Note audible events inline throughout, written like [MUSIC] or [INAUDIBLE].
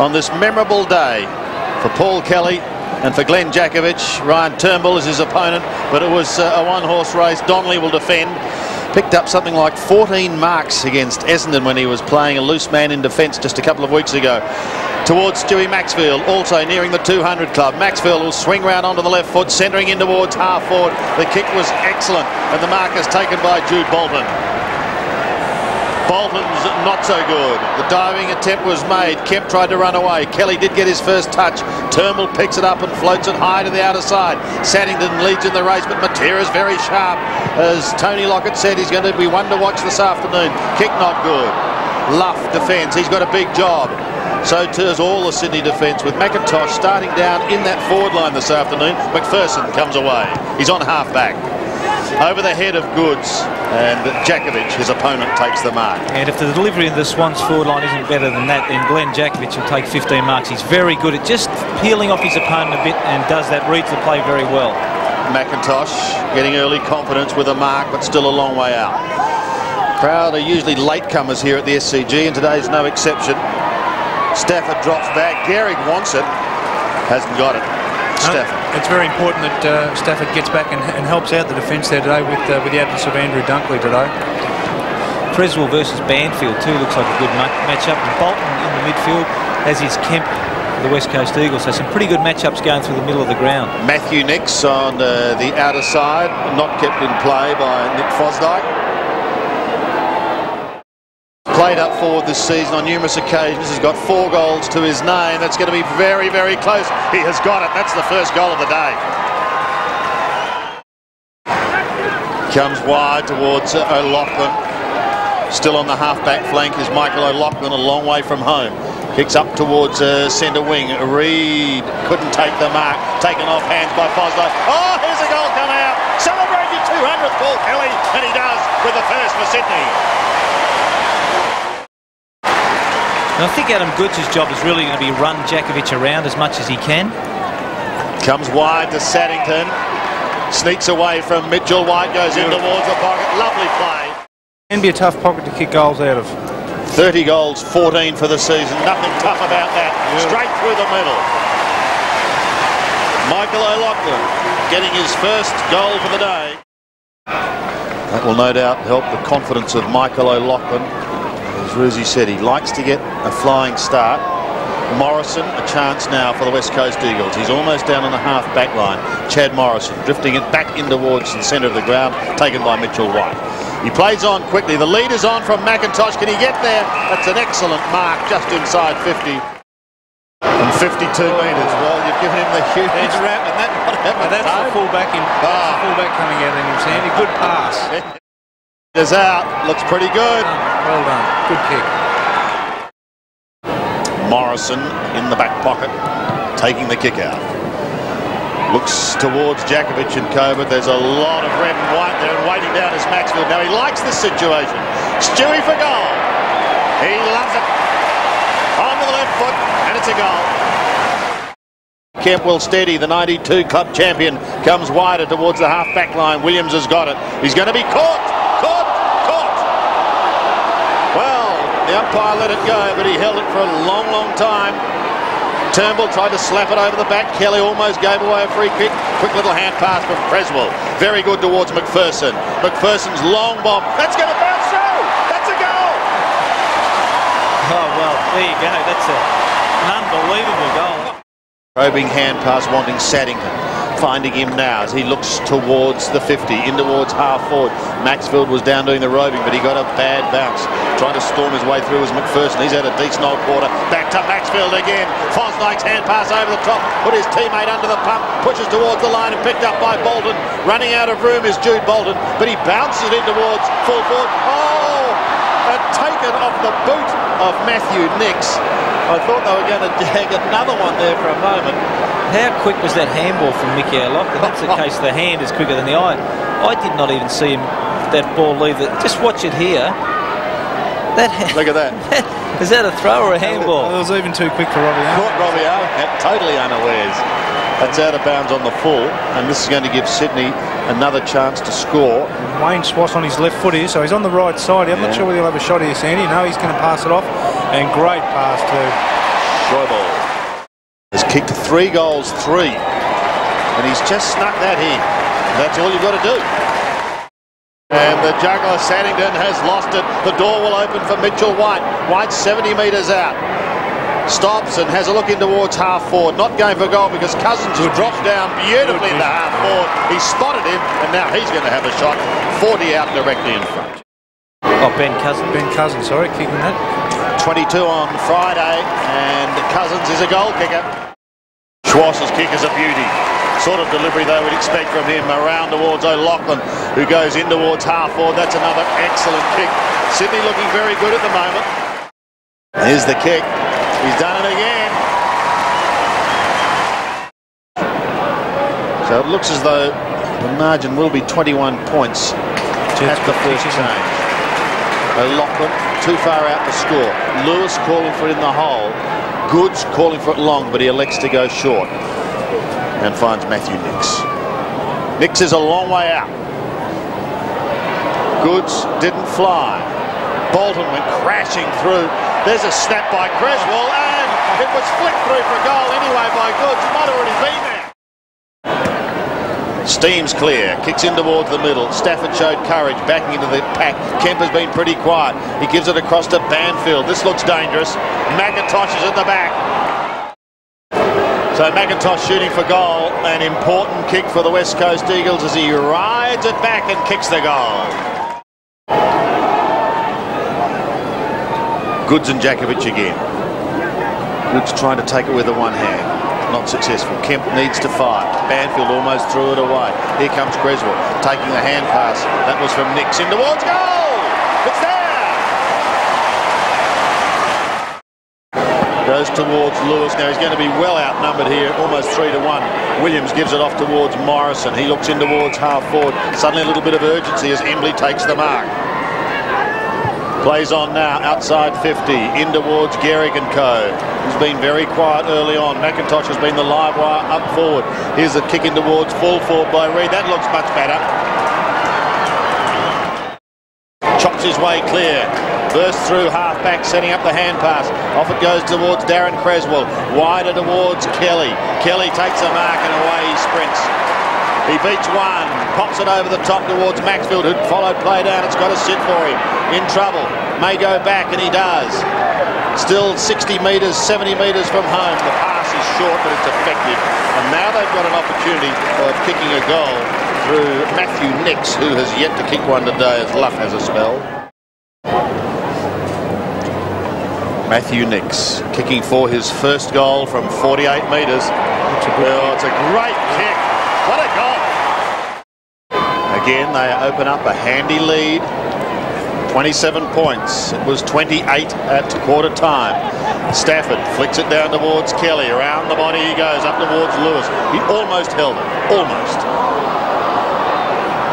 on this memorable day for Paul Kelly and for Glenn Jakovich. Ryan Turnbull is his opponent, but it was uh, a one-horse race. Donnelly will defend. Picked up something like 14 marks against Essendon when he was playing a loose man in defence just a couple of weeks ago. Towards Stewie Maxfield, also nearing the 200 club. Maxfield will swing round onto the left foot, centering in towards half forward. The kick was excellent, and the mark is taken by Jude Bolton. Bolton's not so good. The diving attempt was made. Kemp tried to run away. Kelly did get his first touch. Turnbull picks it up and floats it high to the outer side. Saddington leads in the race, but Matera's very sharp. As Tony Lockett said, he's going to be one to watch this afternoon. Kick not good. Luff defence. He's got a big job. So is all the Sydney defence with McIntosh starting down in that forward line this afternoon. McPherson comes away. He's on half back over the head of Goodes and Jakovich, his opponent, takes the mark. And if the delivery in the Swans forward line isn't better than that, then Glenn Jakovich will take 15 marks. He's very good at just peeling off his opponent a bit and does that, reads the play very well. McIntosh getting early confidence with a mark, but still a long way out. Crowd are usually latecomers here at the SCG, and today's no exception. Stafford drops back. Gehrig wants it. Hasn't got it. Stafford. It's very important that uh, Stafford gets back and, and, helps out the defence there today with uh, with the absence of Andrew Dunkley today. Cresswell versus Banfield too looks like a good matchup. And Bolton in the midfield, as is Kemp the West Coast Eagles. So some pretty good matchups going through the middle of the ground. Matthew Nicks on uh, the outer side, not kept in play by Nick Fosdike played up forward this season on numerous occasions. He's got four goals to his name. That's going to be very, very close. He has got it. That's the first goal of the day. Comes wide towards uh, O'Loughlin. Still on the half-back flank is Michael O'Loughlin, a long way from home. Kicks up towards uh, centre wing. Reid couldn't take the mark. Taken off hands by Fosdike. Oh, here's a goal come out. Celebrating 200th Paul Kelly, and he does with the first for Sydney. And I think Adam Goodes' job is really going to be run Jakovich around as much as he can. Comes wide to Saddington. Sneaks away from Mitchell. White goes in towards the pocket. Lovely play. Can be a tough pocket to kick goals out of. 30 goals, 14 for the season. Nothing tough about that. Straight through the middle. Michael O'Loughlin getting his first goal for the day. That will no doubt help the confidence of Michael O'Loughlin as Ruzi said, he likes to get a flying start. Morrison, a chance now for the West Coast Eagles. He's almost down on the half back line. Chad Morrison drifting it back in towards the centre of the ground, taken by Mitchell White. He plays on quickly. The lead is on from McIntosh. Can he get there? That's an excellent mark just inside 50. And 52 metres. Well, you've given him the huge wrap, and that not That's the fullback in. Ah. fullback coming out in him, Sandy. Good pass. Is out. Looks pretty good. Well done. Good kick. Morrison in the back pocket, taking the kick out. Looks towards Jakovich and Coburn. There's a lot of red and white there and waiting down is Maxfield. Now he likes this situation. Stewie for goal. He loves it. On the left foot, and it's a goal. Kemp steady, the 92 club champion, comes wider towards the half-back line. Williams has got it. He's going to be. Caught. Well, the umpire let it go, but he held it for a long, long time. Turnbull tried to slap it over the back. Kelly almost gave away a free kick. Quick little hand pass from Cresswell. Very good towards McPherson. McPherson's long bomb. That's going to bounce through. That's a goal. Oh, well, there you go. That's a, an unbelievable goal. Probing hand pass wanting Saddington finding him now as he looks towards the 50, in towards half forward. Maxfield was down doing the roving, but he got a bad bounce. Trying to storm his way through was McPherson. He's had a decent old quarter. Back to Maxfield again. Fosdike's hand pass over the top. Put his teammate under the pump. Pushes towards the line and picked up by Bolton. Running out of room is Jude Bolton, but he bounces it in towards full forward. Oh! And taken off the boot of Matthew Nicks. I thought they were going to jag another one there for a moment. How quick was that handball from Mickey O'Loughlin? That's [LAUGHS] the case the hand is quicker than the eye. I did not even see him that ball leave. That just watch it here. That Look at that. [LAUGHS] is that a throw or a handball? It was even too quick for Robbie Caught Robbie totally unawares. That's out of bounds on the full, and this is going to give Sydney another chance to score. Wayne Schwass on his left foot here, so he's on the right side. I'm yeah. not sure whether he'll have a shot here, Sandy. No, he's going to pass it off, and great pass too. Troy Ball has kicked three goals, three. And he's just snuck that in. That's all you've got to do. And the juggler Saddington has lost it. The door will open for Mitchell White. White 70 metres out. Stops and has a look in towards half forward. Not going for goal because Cousins has dropped down beautifully into half forward. He spotted him and now he's going to have a shot. 40 out directly in front. Oh, Ben Cousins. Ben Cousins, sorry, kicking that. 22 on Friday and Cousins is a goal kicker. Schwass's kick is a beauty. Sort of delivery they would expect from him around towards O'Loughlin who goes in towards half forward. That's another excellent kick. Sydney looking very good at the moment. Here's the kick. He's done it again. So it looks as though the margin will be 21 points at the first change. O'Loughlin too far out to score. Lewis calling for it in the hole. Goodes calling for it long, but he elects to go short and finds Matthew Nicks. Nicks is a long way out. Goodes didn't fly. Bolton went crashing through. There's a snap by Cresswell, and it was flicked through for a goal anyway by Goodes. It might already been there. Steam's clear, kicks in towards the middle. Stafford showed courage, backing into the pack. Kemp has been pretty quiet. He gives it across to Banfield. This looks dangerous. McIntosh is at the back. So McIntosh shooting for goal. An important kick for the West Coast Eagles as he rides it back and kicks the goal. Goodes and Jakovich again. Goodes trying to take it with the one hand. Not successful. Kemp needs to fire. Banfield almost threw it away. Here comes Cresswell taking the hand pass. That was from in towards goal. It's there. Goes towards Lewis. Now he's going to be well outnumbered here, almost three to one. Williams gives it off towards Morrison. He looks in towards half forward. Suddenly a little bit of urgency as Embley takes the mark. Plays on now, outside 50, in towards Gehrig and Co. He's been very quiet early on. McIntosh has been the live wire up forward. Here's a kick in towards full forward by Reid. That looks much better. Chops his way clear. Bursts through half back, setting up the hand pass. Off it goes towards Darren Cresswell. Wider towards Kelly. Kelly takes a mark and away he sprints. He beats one, pops it over the top towards Maxfield, who followed play down. It's got to sit for him. In trouble. May go back, and he does. Still 60 metres, 70 metres from home. The pass is short, but it's effective. And now they've got an opportunity of kicking a goal through Matthew Nicks, who has yet to kick one today as Luff has a spell. Matthew Nicks kicking for his first goal from 48 metres. Oh, it's a great kick. What a goal. Again, they open up a handy lead. 27 points. It was 28 at quarter time. Stafford flicks it down towards Kelly. Around the body he goes, up towards Lewis. He almost held it. Almost.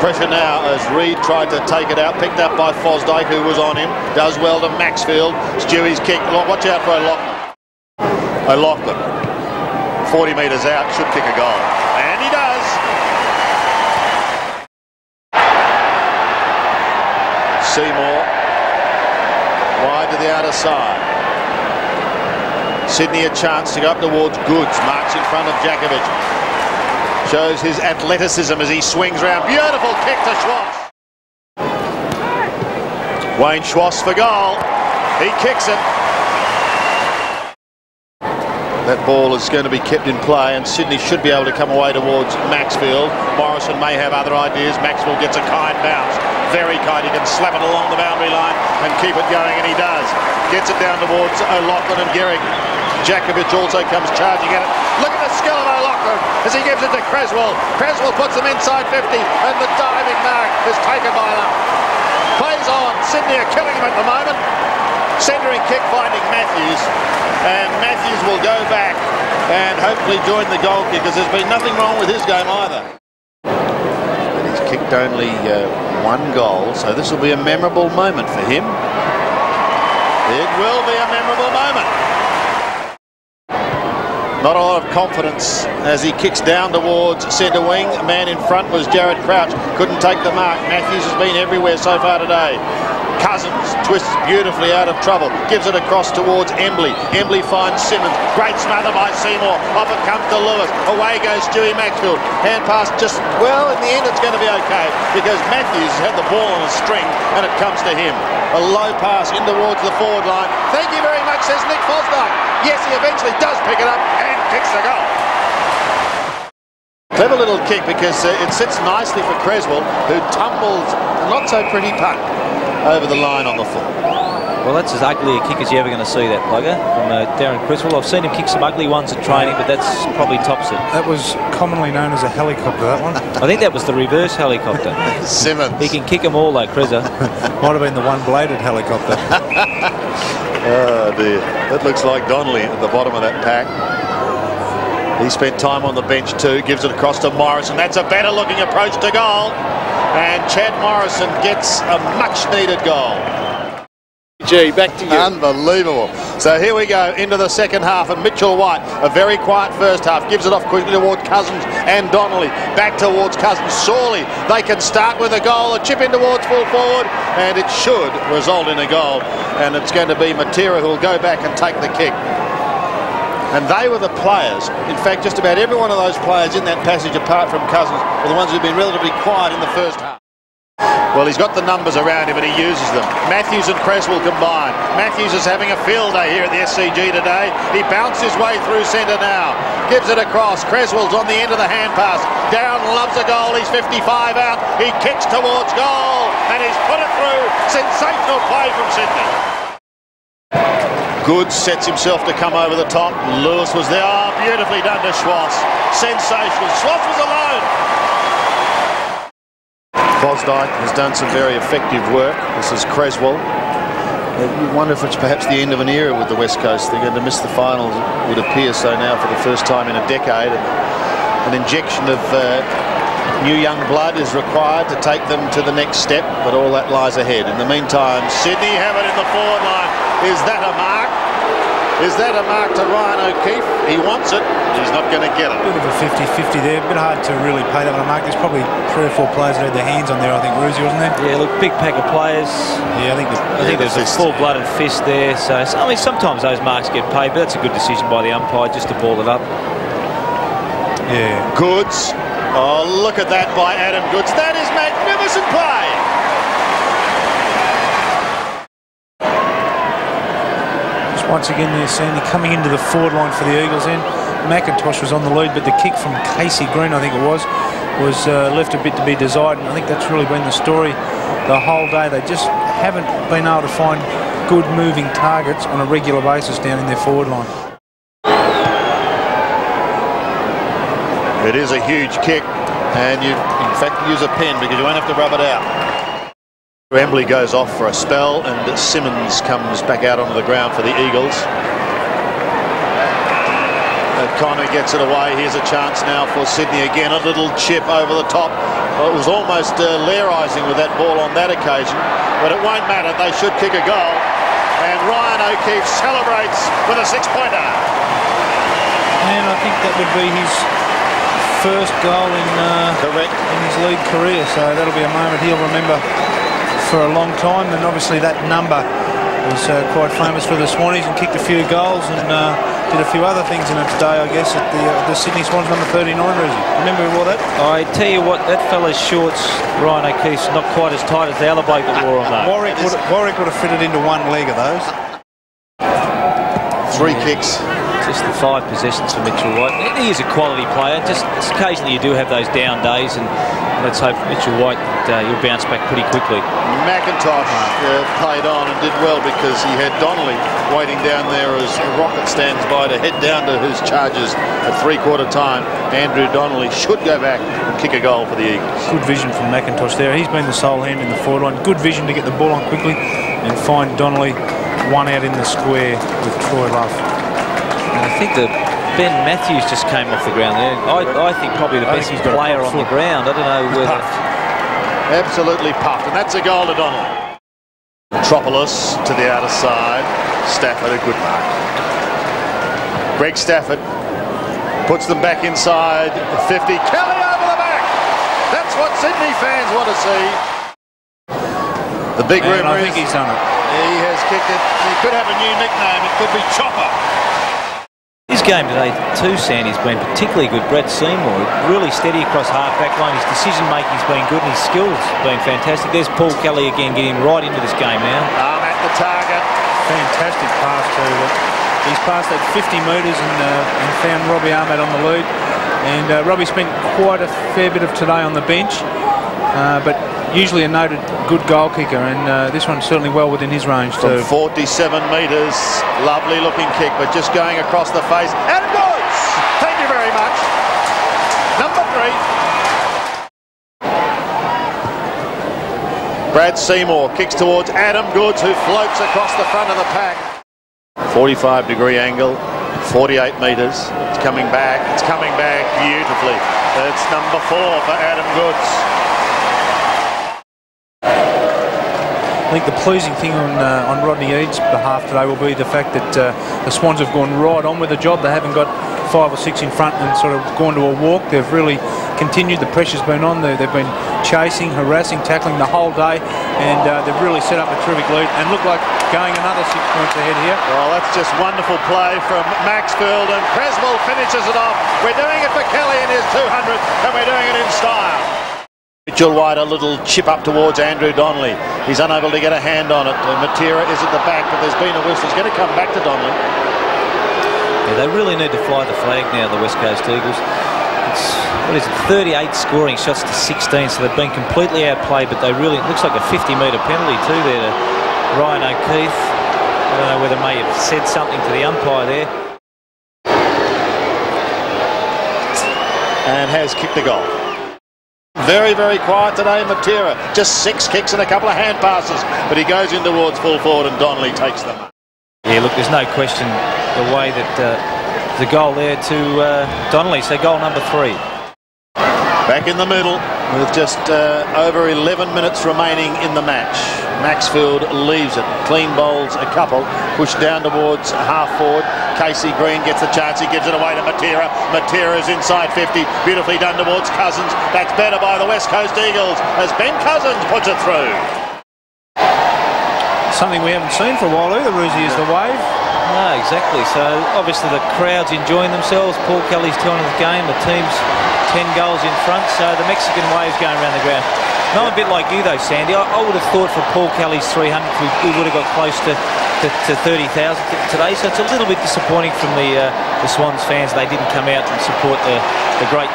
Pressure now as Reed tried to take it out. Picked up by Fosdike, who was on him. Does well to Maxfield. Stewie's kick. Watch out for O'Loughlin. O'Loughlin. 40 metres out. Should kick a goal. And he does. Seymour wide to the outer side. Sydney a chance to go up towards Goodes. Marks in front of Jakovich. Shows his athleticism as he swings round. Beautiful kick to Schwass. Wayne Schwass for goal. He kicks it. That ball is going to be kept in play and Sydney should be able to come away towards Maxfield. Morrison may have other ideas. Maxfield gets a kind bounce. Very kind. He can slap it along the boundary line and keep it going and he does. Gets it down towards O'Loughlin and Gehrig. Jakovich also comes charging at it. Look at the skill of O'Loughlin as he gives it to Cresswell. Cresswell puts them inside 50 and the diving mark is taken by them. Plays on. Sydney are killing him at the moment. Centering kick finding Mathews and Mathews will go back and hopefully join the goal because there's been nothing wrong with his game either. He's kicked only uh, one goal so this will be a memorable moment for him. It will be a memorable moment. Not a lot of confidence as he kicks down towards centre wing. A man in front was Jared Crouch. Couldn't take the mark. Mathews has been everywhere so far today. Cousins twists beautifully out of trouble. Gives it across towards Embley. Embley finds Simmons. Great smother by Seymour. Off it comes to Lewis. Away goes Stewie Maxfield. Hand pass just, well, in the end it's going to be okay because Mathews had the ball on a string and it comes to him. A low pass in towards the forward line. Thank you very much, says Nick Fosdike. Yes, he eventually does pick it up and kicks the goal. Clever little kick because uh, it sits nicely for Cresswell, who tumbles a not so pretty puck over the line on the full. Well, that's as ugly a kick as you're ever going to see, that plugger, from uh, Darren Cresswell. I've seen him kick some ugly ones at training, but that's probably tops it. That was commonly known as a helicopter, that one. I think that was the reverse helicopter. [LAUGHS] Simmons. He can kick them all, though, Crezza. [LAUGHS] Might have been the one-bladed helicopter. [LAUGHS] Oh dear. That looks like Donnelly at the bottom of that pack. He spent time on the bench too, gives it across to Morrison. That's a better looking approach to goal. And Chad Morrison gets a much needed goal. Gee, back to you. Unbelievable. So here we go into the second half and Mitchell White, a very quiet first half, gives it off quickly towards Cousins and Donnelly. Back towards Cousins. Sorely they can start with a goal, a chip in towards full forward and it should result in a goal. And it's going to be Matera who will go back and take the kick. And they were the players. In fact, just about every one of those players in that passage, apart from Cousins, were the ones who've been relatively quiet in the first half. Well, he's got the numbers around him and he uses them. Mathews and Cresswell combined. Mathews is having a field day here at the SCG today. He bounced his way through centre now. Gives it across. Cresswell's on the end of the hand pass. Down loves a goal. He's 55 out. He kicks towards goal and he's put it through. Sensational play from Sydney. Goodes sets himself to come over the top. Lewis was there. Oh, beautifully done to Schwass. Sensational. Schwass was alone. Fosdike has done some very effective work. This is Cresswell. You wonder if it's perhaps the end of an era with the West Coast. They're going to miss the finals, it would appear so now for the first time in a decade. An injection of uh, new young blood is required to take them to the next step, but all that lies ahead. In the meantime, Sydney have it in the forward line. Is that a mark? Is that a mark to Ryan O'Keefe? He wants it. He's not going to get it. Bit of a 50-50 there. A bit hard to really pay that one a mark. There's probably three or four players that had their hands on there, I think, Ruzi, wasn't there? Yeah, look, big pack of players. Yeah, I think the, I think the there's a fist. full-blooded fist there. So, so, I mean, sometimes those marks get paid, but that's a good decision by the umpire just to ball it up. yeah. Goodes. Oh, look at that by Adam Goodes. That is magnificent play. Just once again there, Sandy coming into the forward line for the Eagles then. McIntosh was on the lead, but the kick from Casey Green, I think it was, was uh, left a bit to be desired. And I think that's really been the story the whole day. They just haven't been able to find good moving targets on a regular basis down in their forward line. It is a huge kick, and you, in fact, use a pen because you won't have to rub it out. Embley goes off for a spell, and Simmons comes back out onto the ground for the Eagles. Connor gets it away. Here's a chance now for Sydney again. A little chip over the top. Well, it was almost uh, Lairising with that ball on that occasion, but it won't matter. They should kick a goal. And Ryan O'Keefe celebrates with a six-pointer. And I think that would be his first goal in, uh, Correct. in his league career. So that'll be a moment he'll remember for a long time. And obviously that number was uh, quite famous for the Swannies and kicked a few goals and uh, did a few other things in it today, I guess, at the, uh, the Sydney Swans number 39, Rosie. Remember who wore that? I tell you what, that fella's shorts, Ryan O'Keefe's not quite as tight as the other bloke that wore them, though. Warwick would, Warwick would have fitted into one leg of those. Three kicks. Just the five possessions for Mitchell White. He is a quality player. Just occasionally you do have those down days, and let's hope Mitchell White uh, he'll bounce back pretty quickly. McIntosh uh, played on and did well because he had Donnelly waiting down there as Rocket stands by to head down to his charges at three-quarter time. Andrew Donnelly should go back and kick a goal for the Eagles. Good vision from McIntosh there. He's been the sole hand in the forward line. Good vision to get the ball on quickly and find Donnelly one out in the square with Troy Luff. And I think that Ben Mathews just came off the ground there. I, I think probably the I best think he's got a player on the ground. I don't know whether. Puffed. Absolutely puffed. And that's a goal to Donnelly. Metropolis to the outer side. Stafford, a good mark. Greg Stafford puts them back inside the 50. Kelly over the back. That's what Sydney fans want to see. The big and rumour I think is he's done it. he has kicked it. He could have a new nickname. It could be Chopper. His game today too, Sandy's been particularly good. Brett Seymour, really steady across half back line. His decision making's been good and his skills been fantastic. There's Paul Kelly again getting right into this game now. Arm at the target. Fantastic pass too. Look, He's passed that 50 metres and, uh, and found Robbie Ahmat on the lead. And uh, Robbie spent quite a fair bit of today on the bench, uh, but usually a noted good goal kicker, and uh, this one's certainly well within his range From too. 47 metres, lovely looking kick, but just going across the face. And Goodes! Thank you very much. Number three. Brad Seymour kicks towards Adam Goodes, who floats across the front of the pack. 45 degree angle, 48 metres. It's coming back, it's coming back beautifully. It's number four for Adam Goodes. I think the pleasing thing on uh, on Rodney Eade's behalf today will be the fact that uh, the Swans have gone right on with the job. They haven't got five or six in front and sort of gone to a walk. They've really continued. The pressure's been on. They, they've been chasing, harassing, tackling the whole day, and uh, they've really set up a terrific lead and look like going another six points ahead here. Well, that's just wonderful play from Maxfield, and Cresswell finishes it off. We're doing it for Kelly in his 200, and we're doing it in style. Mitchell White, a little chip up towards Andrew Donnelly. He's unable to get a hand on it. Uh, Matera is at the back, but there's been a whistle. He's going to come back to Donnelly. Yeah, they really need to fly the flag now, the West Coast Eagles. It's, what is it, 38 scoring shots to 16, so they've been completely outplayed, but they really, it looks like a 50 metre penalty too there to Ryan O'Keefe. I don't know whether may have said something to the umpire there. and has kicked the goal. Very, very quiet today, Matera. Just six kicks and a couple of hand passes, but he goes in towards full forward and Donnelly takes them. Yeah, look, there's no question the way that uh, the goal there to uh, Donnelly, so goal number three. Back in the middle with just uh, over 11 minutes remaining in the match. Maxfield leaves it, clean bowls a couple, pushed down towards half forward. Casey Green gets the chance, he gives it away to Matera. Matera is inside 50, beautifully done towards Cousins. That's better by the West Coast Eagles as Ben Cousins puts it through. Something we haven't seen for a while either, Ruzi, is the wave. No, exactly. So obviously the crowd's enjoying themselves. Paul Kelly's telling the game. The team's 10 goals in front. So the Mexican wave's going around the ground. Not a bit like you though, Sandy. I, I would have thought for Paul Kelly's 300, we, we would have got close to, to, to 30,000 today. So it's a little bit disappointing from the uh, the Swans fans. They didn't come out and support the, the great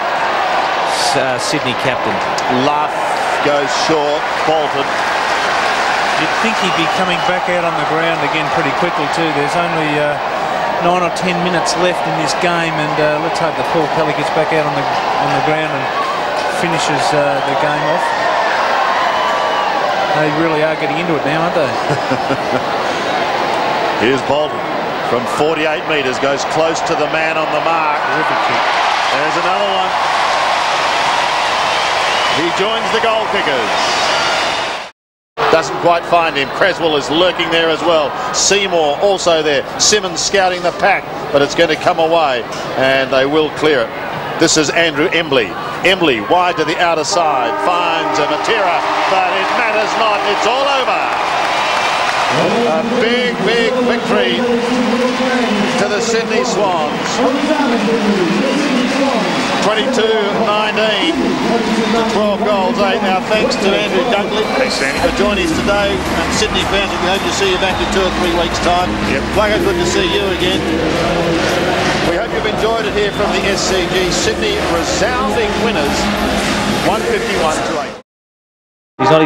uh, Sydney captain. Luff goes short, Bolton. You'd think he'd be coming back out on the ground again pretty quickly too. There's only uh, nine or ten minutes left in this game, and uh, let's hope that Paul Kelly gets back out on the on the ground and finishes uh, the game off. They really are getting into it now, aren't they? [LAUGHS] Here's Bolton from 48 metres, goes close to the man on the mark. There's another one. He joins the goal kickers. Doesn't quite find him. Cresswell is lurking there as well. Seymour also there. Simmons scouting the pack, but it's going to come away, and they will clear it. This is Andrew Embley. Embley wide to the outer side. Finds a Matera, but it matters not. It's all over. A big, big victory to the Sydney Swans. 22-19 to 12 goals, 8. Our thanks to Andrew Dunkley for joining us today. And Sydney fans, we hope to see you back in two or three weeks' time. Yep. Wagga, good to see you again. We hope you've enjoyed it here from the SCG. Sydney resounding winners, 151 to 8. He's not